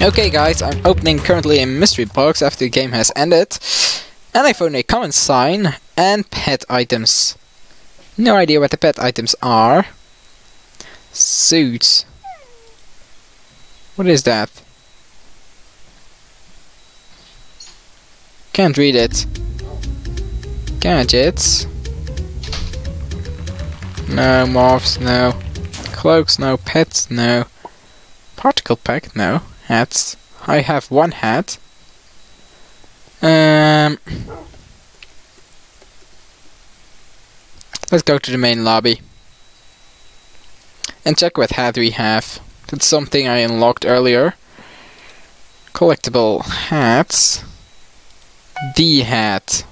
Okay guys, I'm opening currently a mystery box after the game has ended. And I found a common sign and pet items. No idea what the pet items are. Suits. What is that? Can't read it. Gadgets. No morphs, no. Cloaks, no. Pets, no. Particle pack, no. Hats. I have one hat. Um. Let's go to the main lobby. And check what hat we have. That's something I unlocked earlier. Collectible hats. The hat.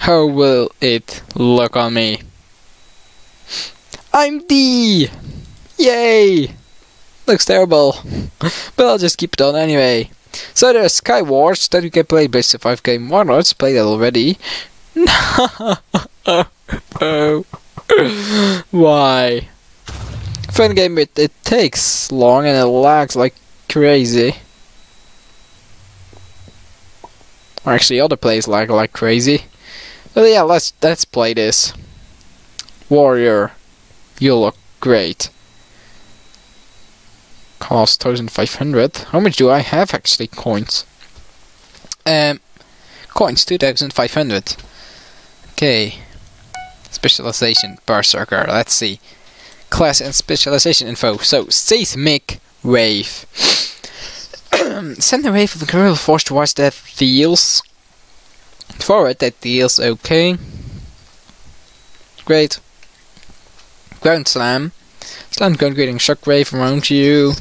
How will it look on me? I'm D! Yay! Looks terrible. but I'll just keep it on anyway. So there's Sky Wars that you can play based on 5 game warlords. Played that already. No. Why? Fun game, it, it takes long and it lags like crazy. Or actually, other plays lag like crazy. But yeah, let's let's play this. Warrior, you look great. Cost 1500. How much do I have actually? Coins. Um, coins 2500. Okay. Specialization Berserker. Let's see. Class and specialization info. So, Seismic Wave. Send a wave of the guerrilla force towards that deals. Forward, that deals okay. Great. Ground Slam. Slam ground creating shockwave around you.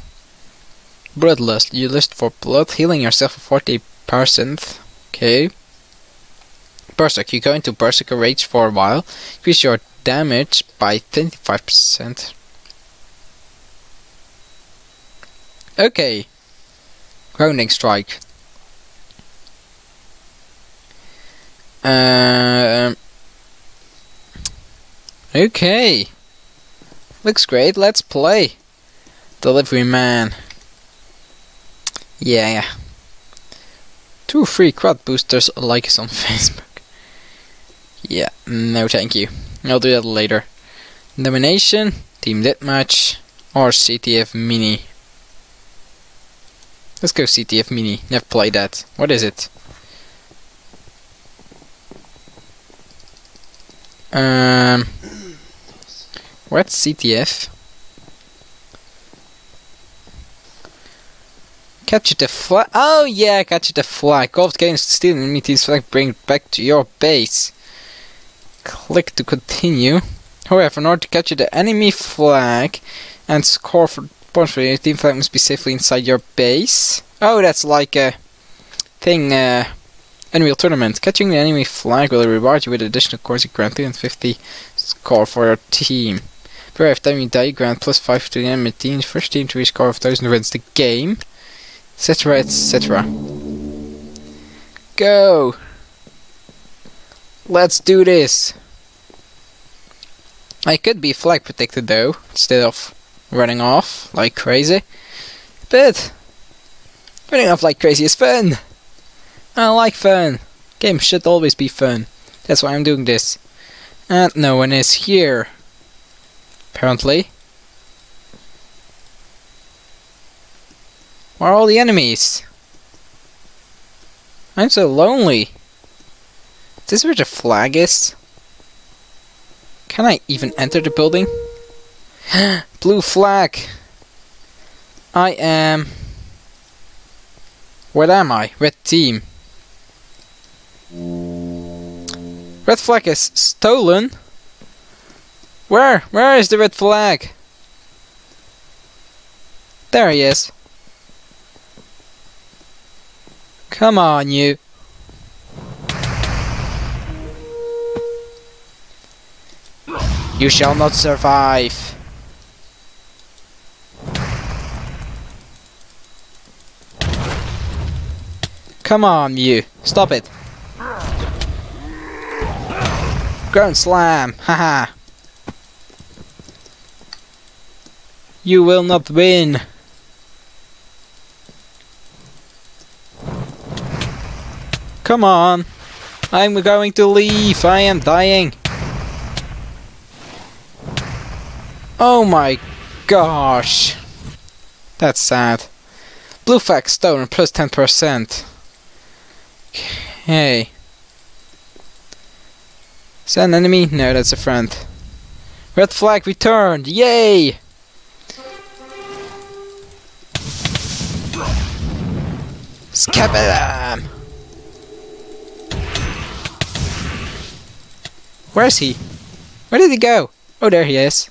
Bloodlust. You lust for blood, healing yourself for 40%. Okay. Berserk. You go into Berserker Rage for a while. Increase your damage by 25%. Okay. Grounding Strike. Um. okay. Looks great. Let's play. Delivery Man. Yeah. Two free quad boosters. Like us on Facebook. Yeah, no thank you. I'll do that later. Domination, Team Deathmatch, or CTF Mini. Let's go CTF Mini. Never played that. What is it? Um, what's CTF? Capture the flag. Oh yeah, capture the flag. Golf games stealing enemy team's flag. Bring back to your base. Click to continue. However, in order to capture the enemy flag and score for points for your team flag must be safely inside your base. Oh, that's like a thing. Uh, Annual tournament. Catching the enemy flag will reward you with additional coins and grant 250 score for your team. Per every time you die, grant plus 5 to the enemy team. First team to reach score of 1000 wins the game. Etc. etc. Go! Let's do this! I could be flag protected though, instead of running off like crazy. But running off like crazy is fun! I like fun. Games should always be fun. That's why I'm doing this. And no one is here. Apparently. Where are all the enemies? I'm so lonely. Is this where the flag is? Can I even enter the building? Blue flag! I am... Where am I? Red team. Red flag is stolen? Where? Where is the red flag? There he is. Come on, you. You shall not survive. Come on, you. Stop it. Ground slam. Haha. you will not win. Come on. I'm going to leave. I am dying. Oh my gosh. That's sad. Blue flag stolen plus 10%. Okay. Is that an enemy? No, that's a friend. Red flag returned! Yay! Scabalam! Where is he? Where did he go? Oh, there he is.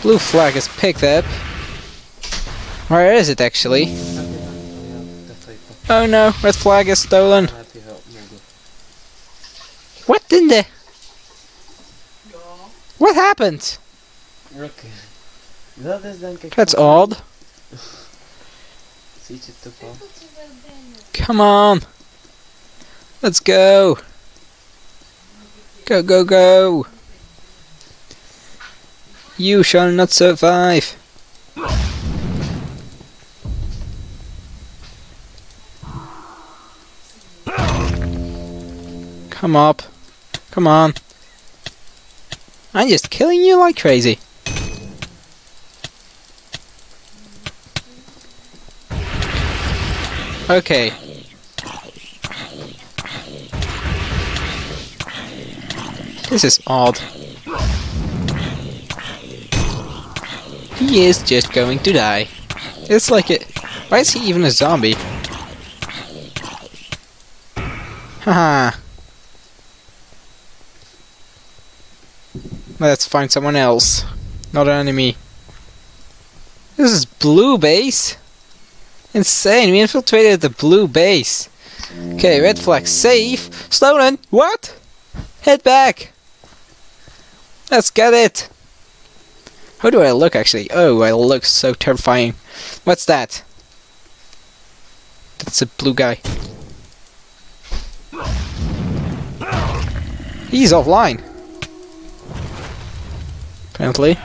Blue flag is picked up. Where is it actually? Oh no, red flag is stolen. What in the... What happened? That's odd. Come on. Let's go. Go, go, go. You shall not survive. Come up. Come on. I'm just killing you like crazy. Okay. This is odd. He is just going to die. It's like it. Why is he even a zombie? Haha. Let's find someone else. Not an enemy. This is blue base? Insane, we infiltrated the blue base. Okay, red flag safe. Stolen! What? Head back! Let's get it! How do I look actually? Oh, I look so terrifying. What's that? That's a blue guy. He's offline. Apparently.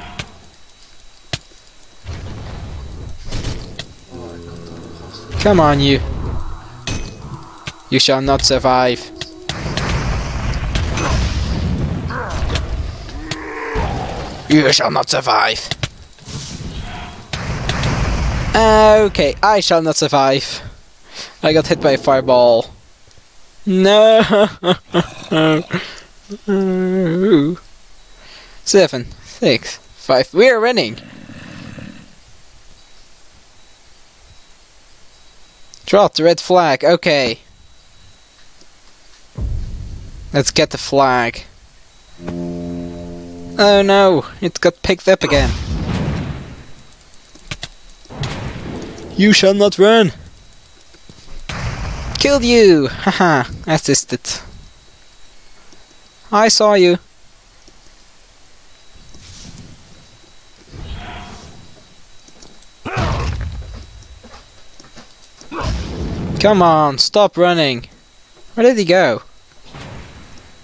Come on, you. You shall not survive. You shall not survive. Okay, I shall not survive. I got hit by a fireball. No. Seven, six, five. We are winning. Drop the red flag. Okay. Let's get the flag. Oh no, it got picked up again. You shall not run. Killed you! Haha, assisted. I saw you. Come on, stop running. Where did he go?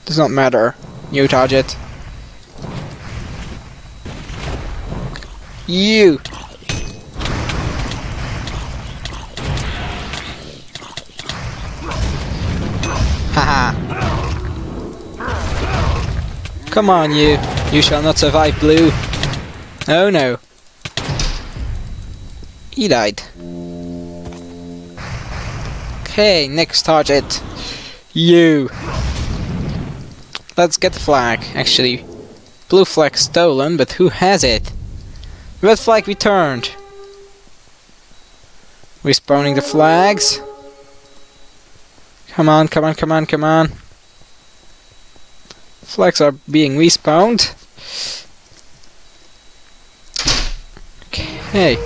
Does not matter. New target. You! Haha. Come on, you. You shall not survive, Blue. Oh no. He died. Okay, next target. You. Let's get the flag. Actually, blue flag stolen, but who has it? Red flag returned. Respawning the flags. Come on, come on, come on, come on. Flags are being respawned. Okay.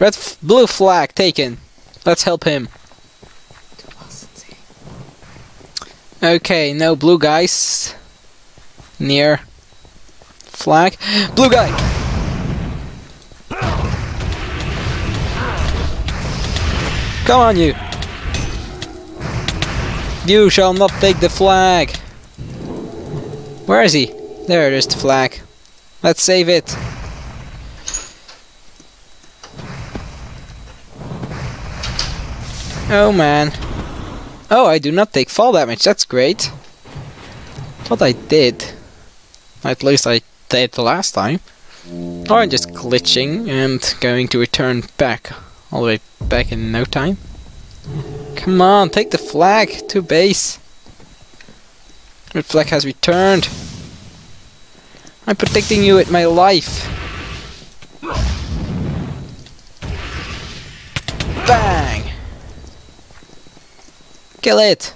Red blue flag taken. Let's help him. Okay, no blue guys near flag. Blue guy! Come on, you! You shall not take the flag! Where is he? There it is, the flag. Let's save it. Oh man. Oh, I do not take fall damage. That's great. Thought I did. At least I did the last time. Or I'm just glitching and going to return back. All the way back in no time. Come on, take the flag to base. Red flag has returned. I'm protecting you with my life. Bang! Kill it!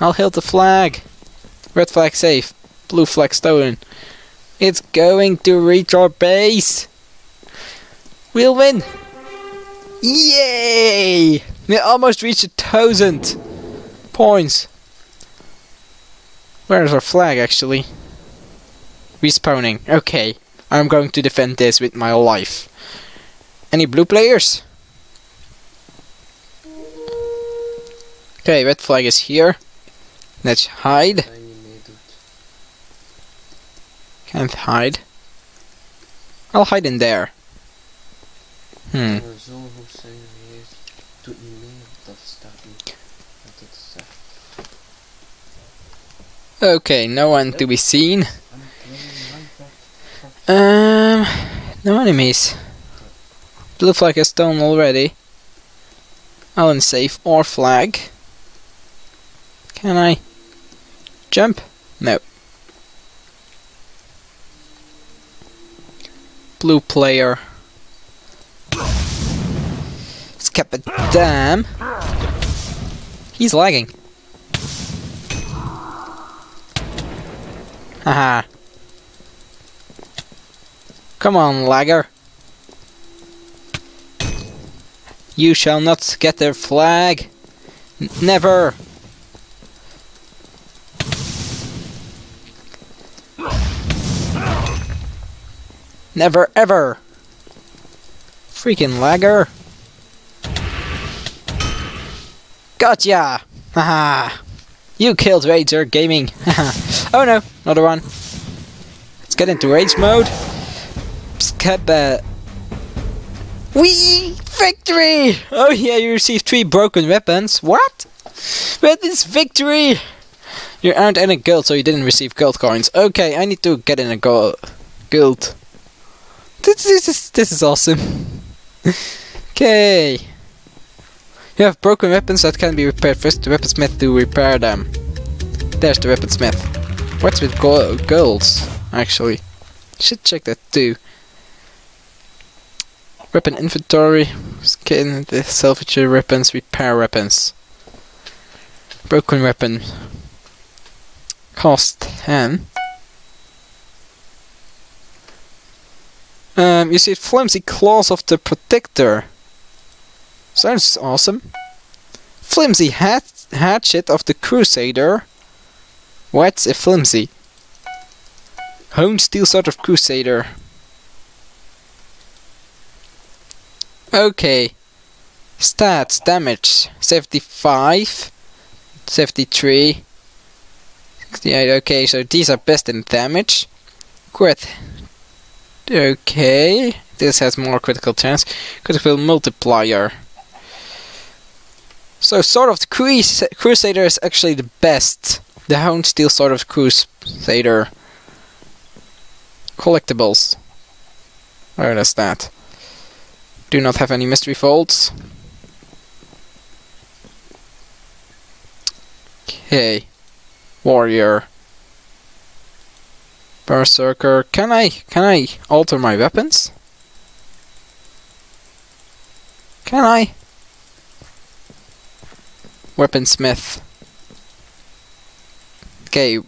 I'll heal the flag. Red flag safe. Blue flag stolen. It's going to reach our base! We'll win! Yay! We almost reached a thousand points. Where's our flag actually? Respawning. Okay. I'm going to defend this with my life. Any blue players? Okay, red flag is here. Let's hide. Can't hide. I'll hide in there. Hmm. Okay, no one to be seen. Um, no enemies. Blue flag is stone already. I'll safe or flag. Can I jump? No. Blue player. Skip a damn. He's lagging. Haha. Come on, lagger. You shall not get their flag. N never. Never ever. Freaking lagger. Gotcha! Haha. you killed Rager Gaming. oh no, another one. Let's get into rage mode. Skabba. We victory! Oh yeah, you received three broken weapons. What? But this victory! You aren't in a guild, so you didn't receive gold coins. Okay, I need to get in a guild. This, this is this is awesome. okay. You have broken weapons that can be repaired. First, the weaponsmith to repair them. There's the weaponsmith. What's with girls? Actually, should check that too. Weapon inventory, skin, the salvage weapons, repair weapons. Broken weapon. Cost 10. Um, you see flimsy claws of the protector. Sounds awesome. Flimsy hat hatchet of the crusader. What's a flimsy? Honed steel sword of crusader. Okay. Stats, damage, 75, 73, 68, okay, so these are best in damage. Crit. Okay, this has more critical chance. Critical multiplier. So Sword of Crusader is actually the best. The Honed Steel Sword of Crusader. Collectibles. Where is that? do not have any mystery folds. Okay. Warrior. Berserker. Can I can I alter my weapons? Can I? Weaponsmith. Okay.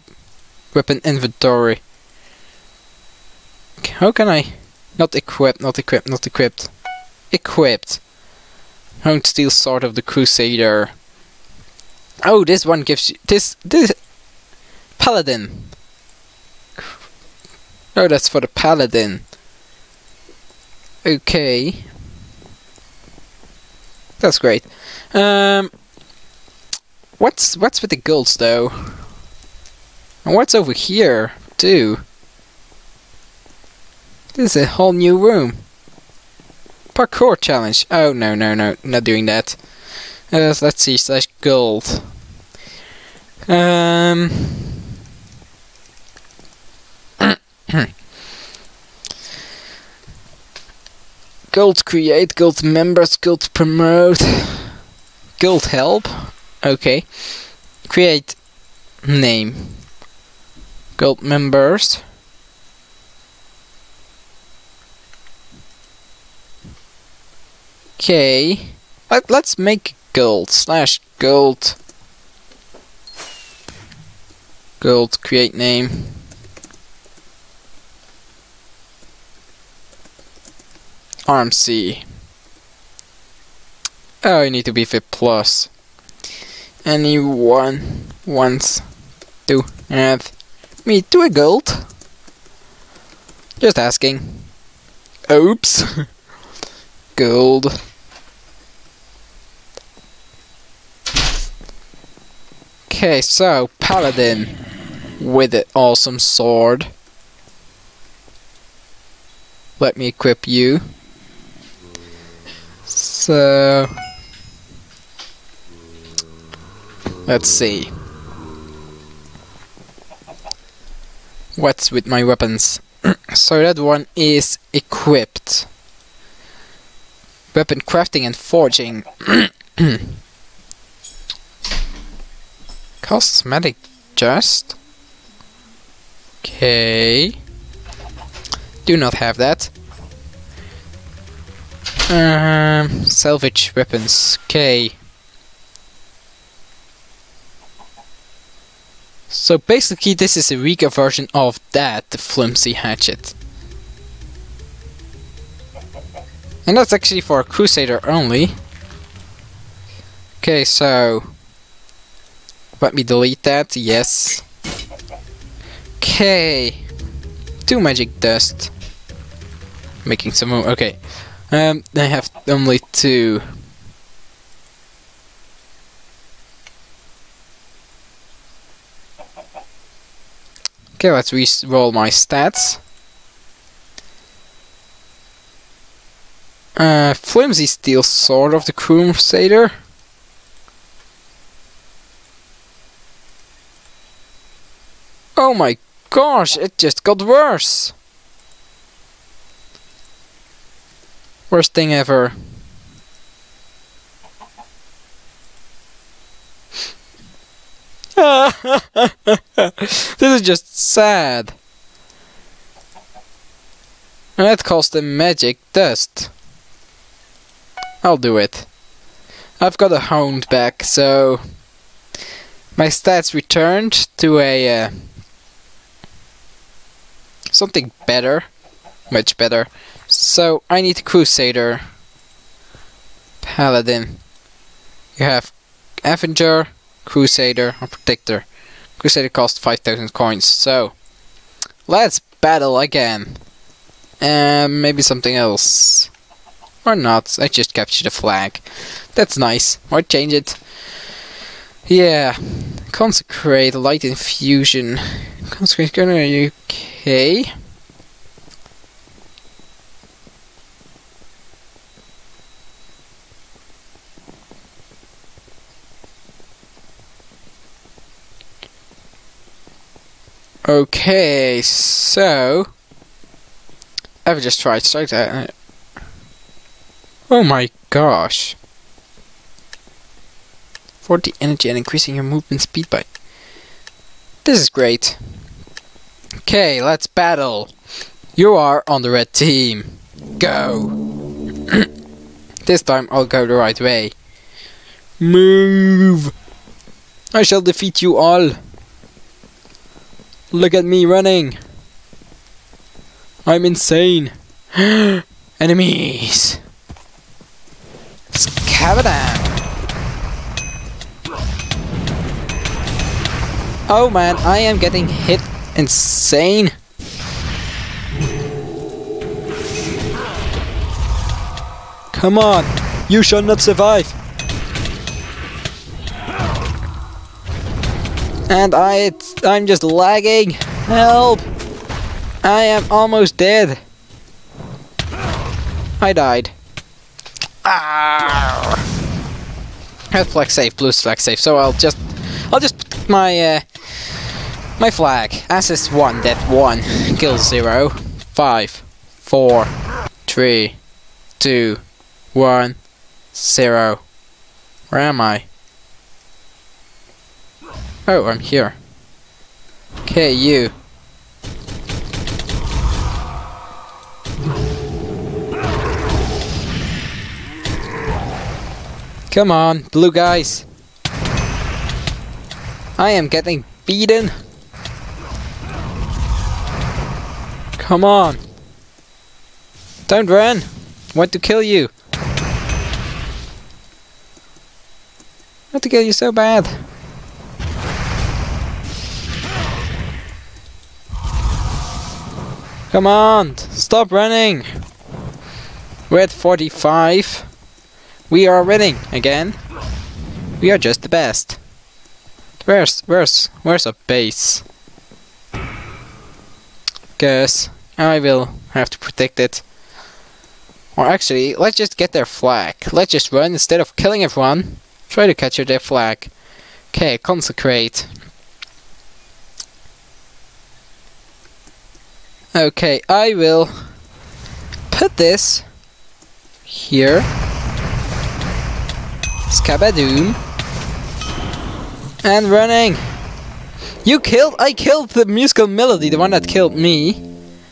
Weapon inventory. How can I? Not equipped, not equipped, not equipped equipped. Honed steel sword of the Crusader. Oh, this one gives you this this paladin. Oh, that's for the paladin. Okay. That's great. Um, what's what's with the gulls though? And what's over here too? This is a whole new room. Parkour challenge. Oh, no, no, no. Not doing that. Uh, let's see, slash guild. Um. guild create, guild members, guild promote, guild help. Okay. Create name. Guild members. Okay. Let, let's make guild slash guild guild create name RMC oh you need to be fit plus anyone wants to add me to a guild just asking oops guild Okay, so Paladin with an awesome sword. Let me equip you. So let's see. What's with my weapons? so that one is equipped. Weapon crafting and forging. Cosmetic just. Okay. Do not have that. Um, salvage weapons. Okay. So basically this is a weaker version of that, the flimsy hatchet. And that's actually for a crusader only. Okay, so let me delete that, yes. Okay. Two magic dust. Making some more, okay. Um, I have only two. Okay, let's re-roll my stats. Uh, flimsy steel sword of the Crusader. Oh my gosh, it just got worse. Worst thing ever. this is just sad. And that cost a magic dust. I'll do it. I've got a hound back, so my stats returned to a uh, something better. Much better. So I need Crusader. Paladin. You have Avenger, Crusader, or Protector. Crusader cost 5000 coins. So let's battle again. And maybe something else. Or not. I just captured a flag. That's nice. Or change it. Yeah. Consecrate light infusion. Consecrate gunner Okay, so I've just tried to start that. Oh my gosh. 40 energy and increasing your movement speed by. This is great. Okay, let's battle. You are on the red team. Go. this time I'll go the right way. Move. I shall defeat you all. Look at me running. I'm insane. Enemies. Them. Oh man, I am getting hit insane. Come on, you shall not survive. And I, I'm just lagging. Help! I am almost dead. I died. Ah. Red flag safe, blue flag safe. So I'll just, I'll just put my uh, my flag. Assist one, death one, kill zero. Five, four, three, two, one, zero. Where am I? Oh, I'm here. Okay, you. Come on, blue guys. I am getting beaten. Come on. Don't run. Want to kill you. Want to kill you so bad. Come on, stop running. We're at 45. We are winning again. We are just the best. Where's where's where's a base? Guess I will have to protect it. Or actually, let's just get their flag. Let's just run instead of killing everyone. Try to capture their flag. Okay, consecrate. Okay, I will put this here. Scabadoom. And running. You killed I killed the musical melody, the one that killed me.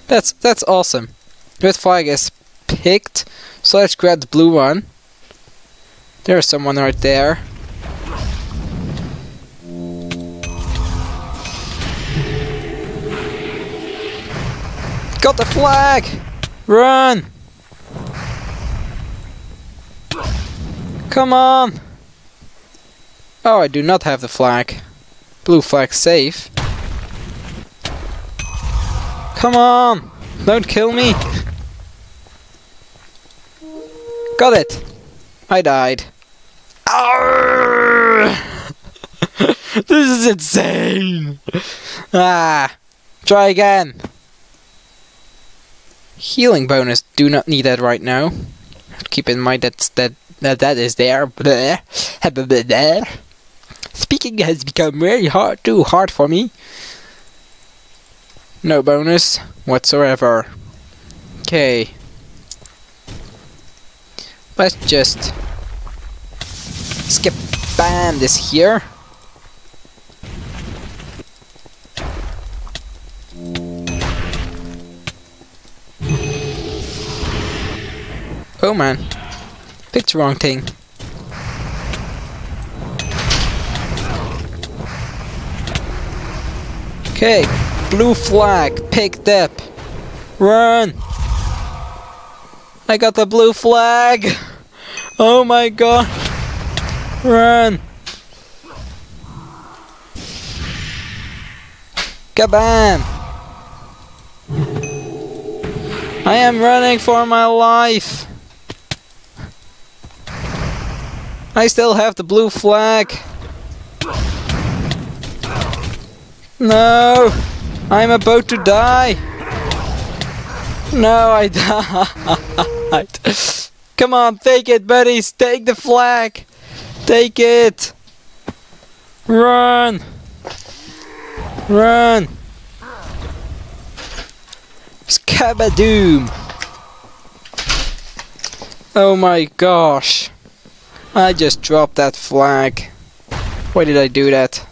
That's that's awesome. Red flag is picked. So let's grab the blue one. There's someone right there. Got the flag! Run! Come on! Oh, I do not have the flag. Blue flag safe. Come on! Don't kill me! Got it! I died. this is insane! Ah! Try again! Healing bonus, do not need that right now. Keep in mind that's, that, that that is there. Speaking has become very hard, too hard for me. No bonus whatsoever. Okay. Let's just skip bam this here. Oh man, picked the wrong thing. Okay, blue flag picked up. Run! I got the blue flag! Oh my god! Run! Kabam! I am running for my life! I still have the blue flag. No! I'm about to die! No, I died! Come on, take it, buddies! Take the flag! Take it! Run! Run! Scabadoom! Oh my gosh! I just dropped that flag. Why did I do that?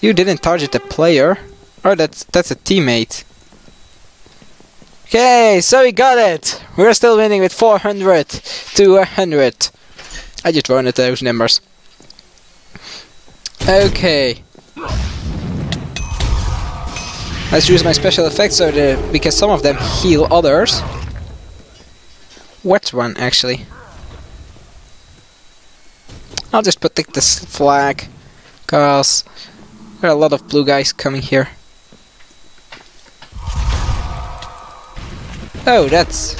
You didn't target the player. Oh, that's that's a teammate. Okay, so we got it. We're still winning with 400 to 100. I just wanted those numbers. Okay. Let's use my special effects so the, because some of them heal others wet one actually. I'll just protect this flag, cause there are a lot of blue guys coming here. Oh, that's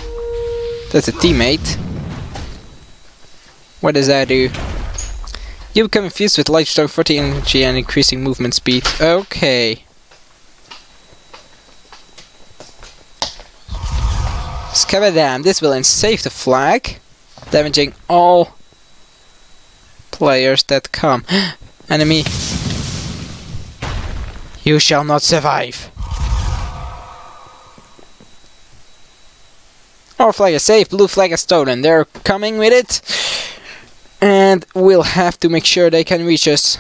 that's a teammate. What does that do? You become infused with light stone 40 energy and increasing movement speed. Okay. Scabadam, this will save the flag, damaging all players that come. Enemy. You shall not survive. Our flag is safe, blue flag is stolen. They're coming with it. And we'll have to make sure they can reach us.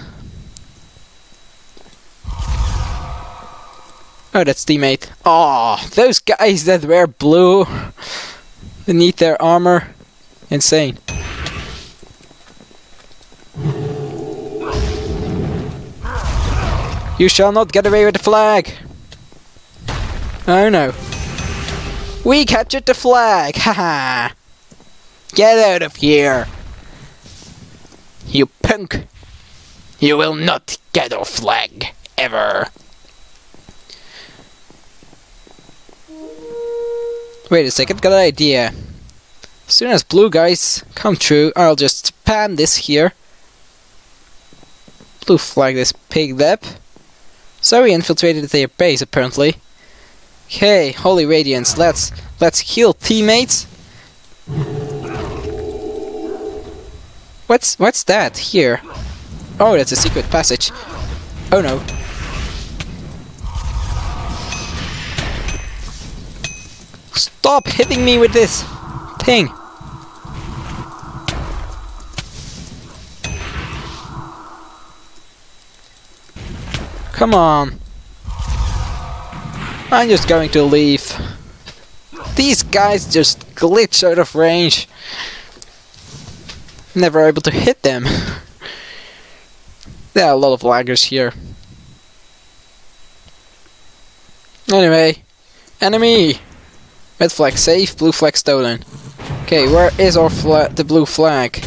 Oh, that's teammate. Oh, those guys that wear blue beneath their armor. Insane. You shall not get away with the flag. Oh no. We captured the flag! Haha! Get out of here! You punk! You will not get our flag, ever! Wait a second, got an idea. As soon as blue guys come through, I'll just spam this here. Blue flag this pig up. So we infiltrated their base apparently. Okay, Holy Radiance, let's let's heal teammates. What's what's that here? Oh, that's a secret passage. Oh no. Stop hitting me with this thing! Come on. I'm just going to leave. These guys just glitch out of range. Never able to hit them. there are a lot of laggers here. Anyway, enemy! Red flag safe, blue flag stolen. Okay, where is our flag, the blue flag?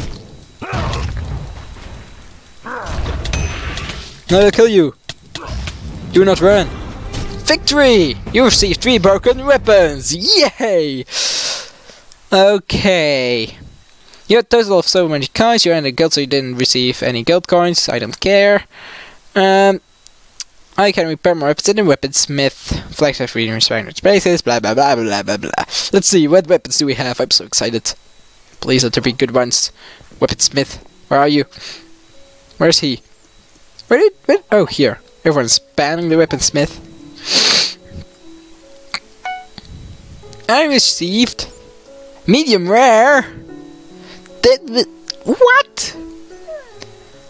No, I'll kill you! Do not run! Victory! You received three broken weapons! Yay! Okay. You had a total of so many coins, you ended guild so you didn't receive any guild coins, I don't care. Um, I can repair more weapons in a weaponsmith. Flex have freedom respect spaces, blah blah blah blah blah blah. Let's see, what weapons do we have? I'm so excited. Please let there be good ones. Weaponsmith, where are you? Where's he? Where did where, oh here. Everyone's spamming the weaponsmith. I received medium rare. That what?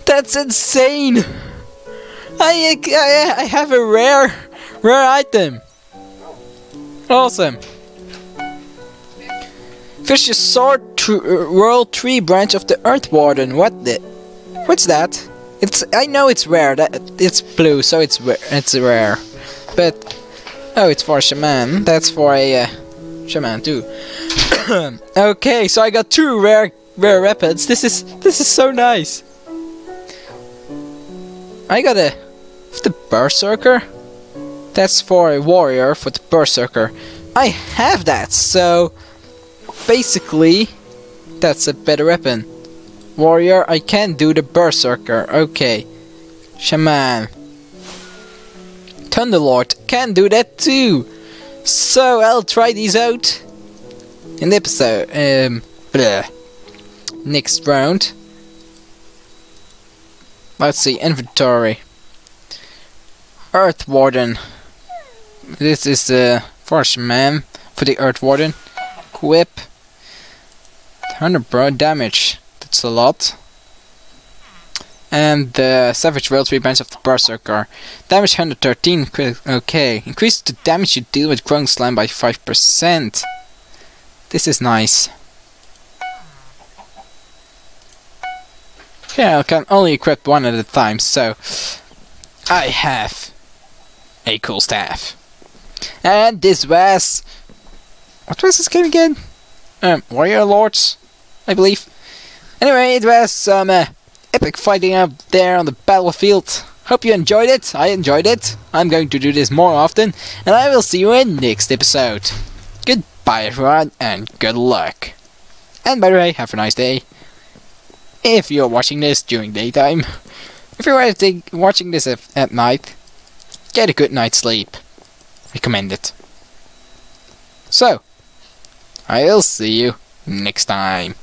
That's insane. I, I, I have a rare, rare item. Awesome. Fish's Sword tr uh, World Tree branch of the Earth Warden. What the? What's that? It's. I know it's rare. That it's blue, so it's it's rare. But oh, it's for shaman. That's for a uh, shaman too. okay, so I got two rare rare weapons. This is this is so nice. I got a the Berserker? That's for a warrior, for the Berserker. I have that, so basically that's a better weapon. Warrior, I can do the Berserker. Okay. Shaman. Thunderlord can do that too. So I'll try these out in the episode. Um, bleh. Next round. Let's see, inventory. Earth Warden. This is the first man for the Earth Warden. Equip. 100 broad damage. That's a lot. And the Savage World Revenge of the Berserker. Damage 113. Okay. Increase the damage you deal with Growing Slime by 5%. This is nice. Yeah, I can only equip one at a time, so I have a cool staff. And this was... What was this game again? Um, Warrior Lords, I believe. Anyway, it was some uh, epic fighting out there on the battlefield. Hope you enjoyed it. I enjoyed it. I'm going to do this more often. And I will see you in next episode. Goodbye everyone, and good luck. And by the way, have a nice day. If you're watching this during daytime. If you're watching this at night, Get a good night's sleep. Recommend it. So, I'll see you next time.